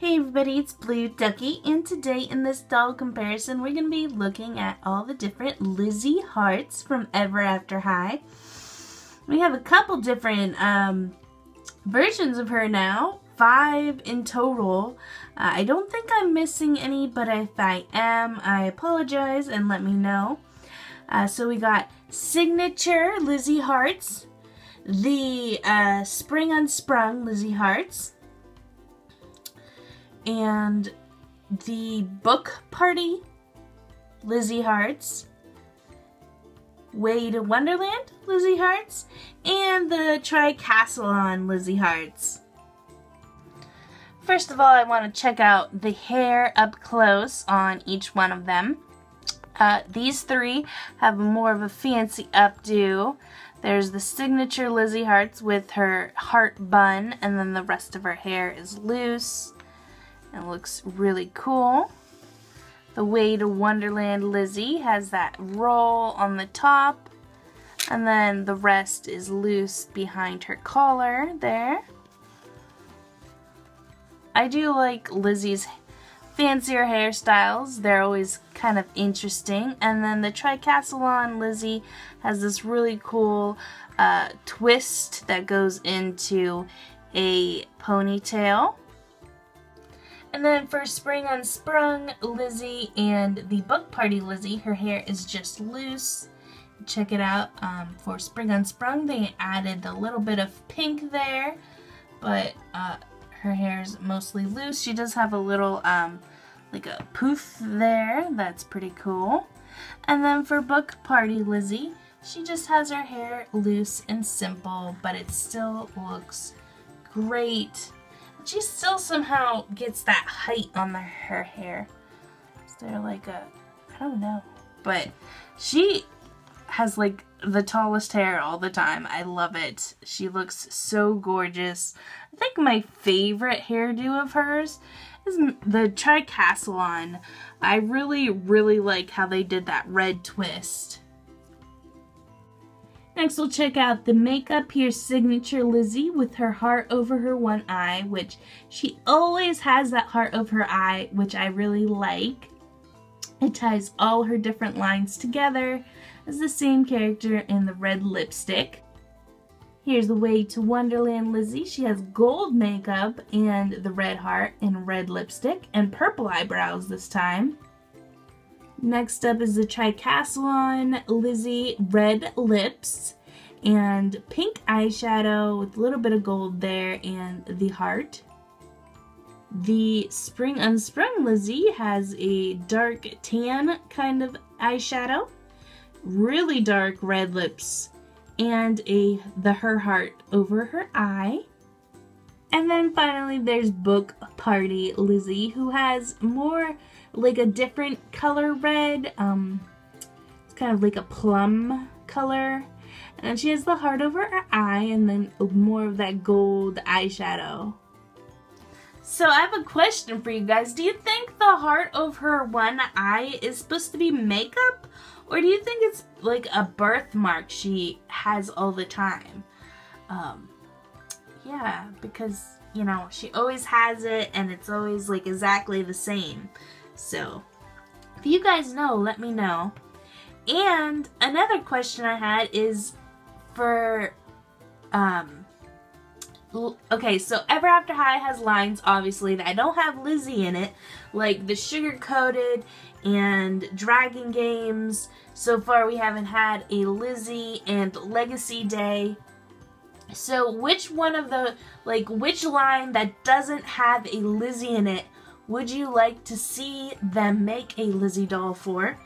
Hey everybody, it's Blue Duckie, and today in this doll comparison, we're going to be looking at all the different Lizzie hearts from Ever After High. We have a couple different um, versions of her now, five in total. Uh, I don't think I'm missing any, but if I am, I apologize and let me know. Uh, so we got Signature Lizzie Hearts, the uh, Spring Unsprung Lizzie Hearts, and the book party, Lizzie Hearts, Way to Wonderland, Lizzie Hearts, and the Tri Castleon Lizzie Hearts. First of all, I want to check out the hair up close on each one of them. Uh, these three have more of a fancy updo. There's the signature Lizzie Hearts with her heart bun, and then the rest of her hair is loose. It looks really cool. The Way to Wonderland Lizzie has that roll on the top. And then the rest is loose behind her collar there. I do like Lizzie's fancier hairstyles. They're always kind of interesting. And then the Tri Castleon Lizzie has this really cool uh, twist that goes into a ponytail. And then for Spring Unsprung Lizzie and the Book Party Lizzie, her hair is just loose. Check it out. Um, for Spring Unsprung, they added a little bit of pink there, but uh, her hair is mostly loose. She does have a little, um, like a poof there. That's pretty cool. And then for Book Party Lizzie, she just has her hair loose and simple, but it still looks great she still somehow gets that height on the, her hair. Is there like a, I don't know. But she has like the tallest hair all the time. I love it. She looks so gorgeous. I think my favorite hairdo of hers is the Tri Castleon. I really, really like how they did that red twist. Next we'll check out the makeup. Here's Signature Lizzie with her heart over her one eye, which she always has that heart over her eye, which I really like. It ties all her different lines together as the same character in the red lipstick. Here's the Way to Wonderland Lizzie. She has gold makeup and the red heart and red lipstick and purple eyebrows this time. Next up is the Tri Castleon Lizzie Red Lips and pink eyeshadow with a little bit of gold there and the heart. The Spring Unsprung Lizzie has a dark tan kind of eyeshadow, really dark red lips, and a the her heart over her eye. And then finally there's Book Party Lizzie who has more like a different color red. Um, it's kind of like a plum color. And she has the heart over her eye and then more of that gold eyeshadow. So I have a question for you guys. Do you think the heart of her one eye is supposed to be makeup? Or do you think it's like a birthmark she has all the time? Um, yeah, because, you know, she always has it and it's always like exactly the same. So, if you guys know, let me know. And another question I had is for, um, okay, so Ever After High has lines, obviously, that I don't have Lizzie in it, like the Sugar Coated and Dragon Games. So far, we haven't had a Lizzie and Legacy Day. So which one of the, like, which line that doesn't have a Lizzie in it would you like to see them make a Lizzie doll for?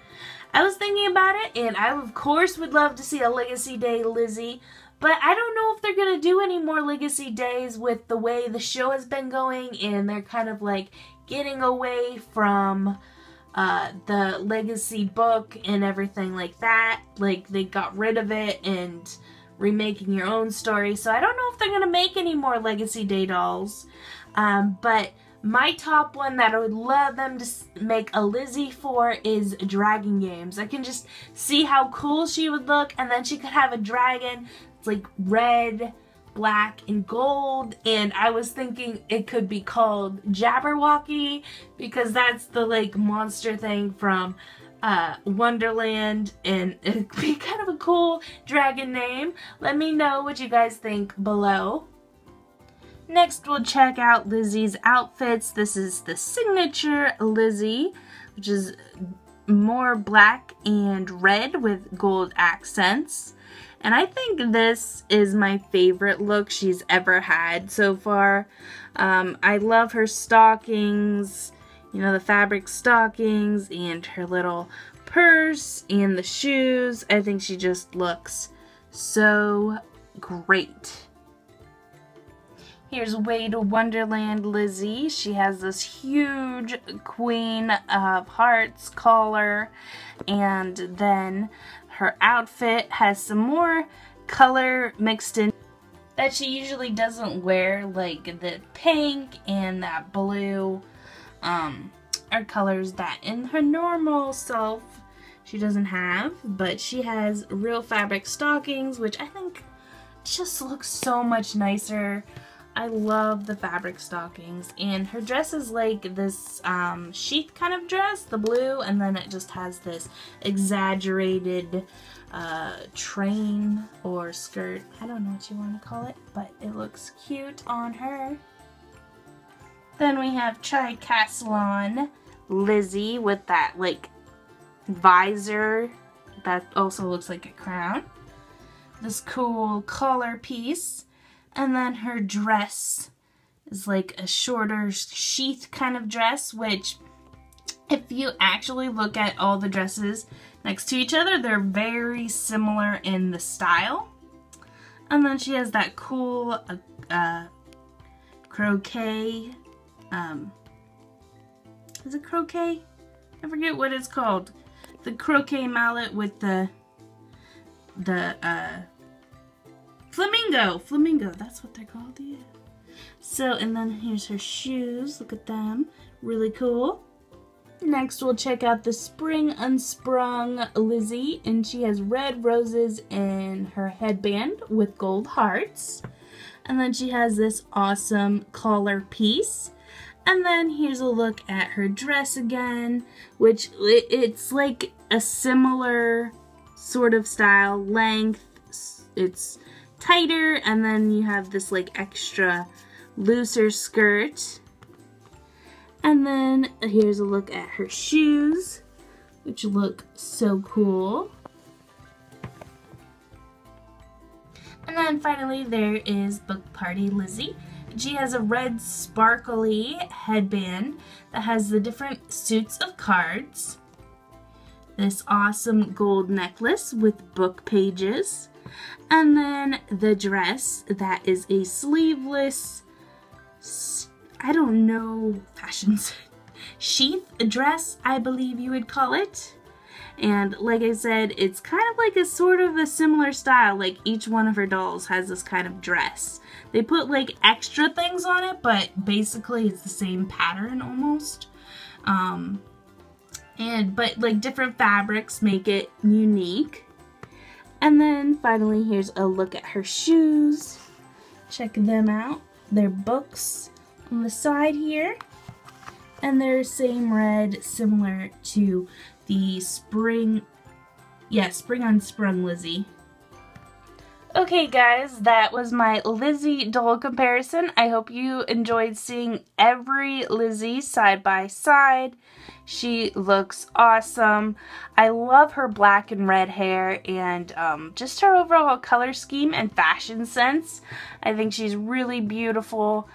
I was thinking about it, and I of course would love to see a Legacy Day Lizzie, but I don't know if they're going to do any more Legacy Days with the way the show has been going, and they're kind of like getting away from uh, the Legacy book and everything like that. Like, they got rid of it and remaking your own story, so I don't know if they're going to make any more Legacy Day dolls. Um, but my top one that I would love them to make a Lizzie for is Dragon Games. I can just see how cool she would look and then she could have a dragon. It's like red black and gold and I was thinking it could be called Jabberwocky because that's the like monster thing from uh, Wonderland and it'd be kind of a cool dragon name. Let me know what you guys think below. Next we'll check out Lizzie's outfits. This is the signature Lizzie which is more black and red with gold accents. And I think this is my favorite look she's ever had so far. Um, I love her stockings, you know, the fabric stockings and her little purse and the shoes. I think she just looks so great. Here's to Wonderland Lizzie. She has this huge Queen of Hearts collar and then her outfit has some more color mixed in that she usually doesn't wear like the pink and that blue um, are colors that in her normal self she doesn't have but she has real fabric stockings which I think just looks so much nicer I love the fabric stockings and her dress is like this um, sheath kind of dress, the blue, and then it just has this exaggerated uh, train or skirt. I don't know what you want to call it, but it looks cute on her. Then we have Tri Castleon Lizzie with that like visor that also looks like a crown. This cool collar piece and then her dress is like a shorter sheath kind of dress, which if you actually look at all the dresses next to each other, they're very similar in the style. And then she has that cool uh, uh, croquet, um, is it croquet? I forget what it's called. The croquet mallet with the, the, uh, Flamingo! Flamingo, that's what they're called, yeah. So, and then here's her shoes. Look at them. Really cool. Next, we'll check out the Spring Unsprung Lizzie, and she has red roses in her headband with gold hearts. And then she has this awesome collar piece. And then here's a look at her dress again, which it's like a similar sort of style, length. It's tighter and then you have this like extra looser skirt. And then here's a look at her shoes, which look so cool. And then finally there is Book Party Lizzie. She has a red sparkly headband that has the different suits of cards. This awesome gold necklace with book pages. And then the dress that is a sleeveless, I don't know, fashions, sheath dress, I believe you would call it. And like I said, it's kind of like a sort of a similar style. Like each one of her dolls has this kind of dress. They put like extra things on it, but basically it's the same pattern almost. Um, and but like different fabrics make it unique. And then finally, here's a look at her shoes. Check them out. They're books on the side here. And they're same red, similar to the spring, yeah, spring Unsprung Lizzie. Okay guys, that was my Lizzie doll comparison. I hope you enjoyed seeing every Lizzie side by side. She looks awesome. I love her black and red hair and um, just her overall color scheme and fashion sense. I think she's really beautiful.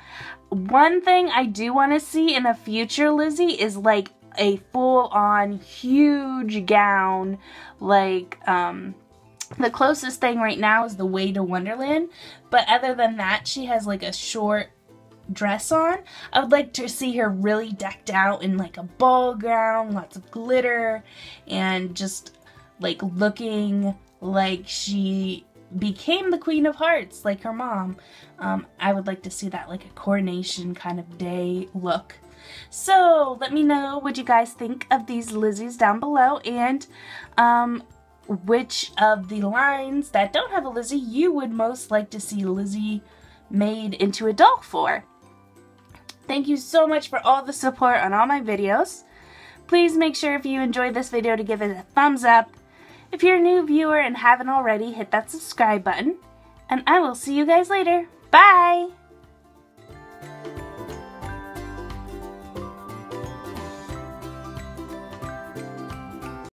One thing I do want to see in a future Lizzie is like a full-on huge gown like um the closest thing right now is the way to Wonderland, but other than that, she has like a short dress on. I would like to see her really decked out in like a ball gown, lots of glitter, and just like looking like she became the Queen of Hearts like her mom. Um, I would like to see that like a coronation kind of day look. So let me know what you guys think of these Lizzies down below and um, which of the lines that don't have a Lizzie you would most like to see Lizzie made into a doll for. Thank you so much for all the support on all my videos. Please make sure if you enjoyed this video to give it a thumbs up. If you're a new viewer and haven't already, hit that subscribe button. And I will see you guys later. Bye!